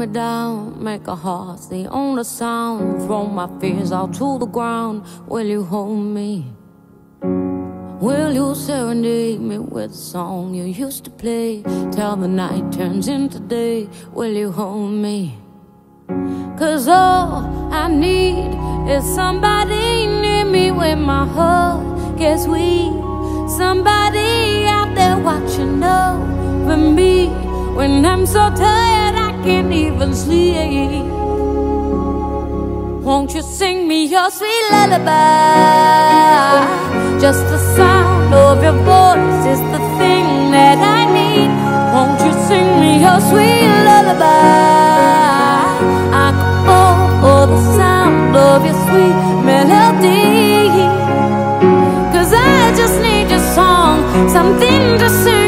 me down, make a heart the only sound. Throw my fears out to the ground. Will you hold me? Will you serenade me with a song you used to play? Till the night turns into day. Will you hold me? Cause all I need is somebody near me when my heart gets weak. Somebody out there watching over me when I'm so tired even sleep. Won't you sing me your sweet lullaby? Just the sound of your voice is the thing that I need. Won't you sing me your sweet lullaby? I could fall for the sound of your sweet melody. Cause I just need your song, something to sing.